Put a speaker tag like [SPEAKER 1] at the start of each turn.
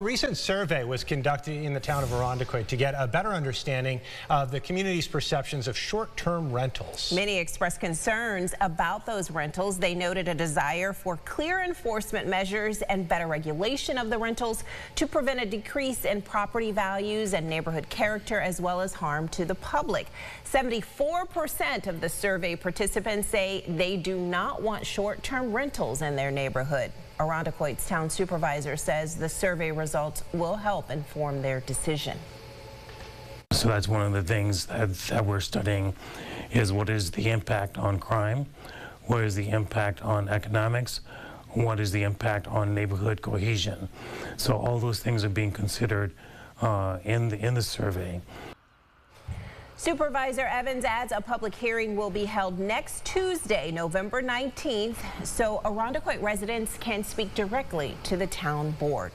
[SPEAKER 1] A recent survey was conducted in the town of Irondequoit to get a better understanding of the community's perceptions of short-term rentals.
[SPEAKER 2] Many expressed concerns about those rentals. They noted a desire for clear enforcement measures and better regulation of the rentals to prevent a decrease in property values and neighborhood character as well as harm to the public. 74% of the survey participants say they do not want short-term rentals in their neighborhood. Irondequoit's town supervisor says the survey results will help inform their decision.
[SPEAKER 3] So that's one of the things that, that we're studying is what is the impact on crime, what is the impact on economics, what is the impact on neighborhood cohesion. So all those things are being considered uh, in, the, in the survey.
[SPEAKER 2] Supervisor Evans adds a public hearing will be held next Tuesday, November 19th, so Irondequoit residents can speak directly to the town board.